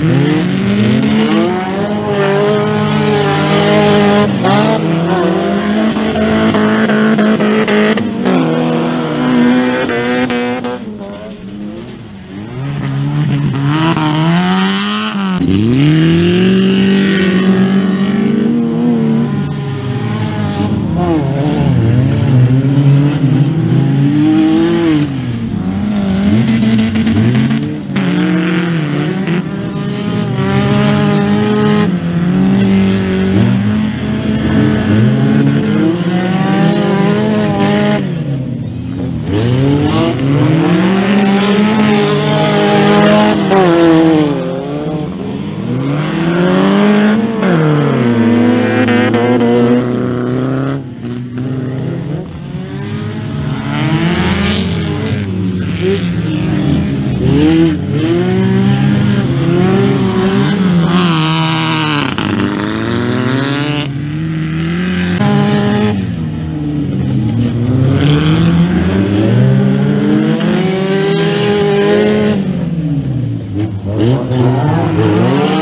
Mm-hmm. Música